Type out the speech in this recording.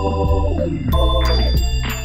Oh,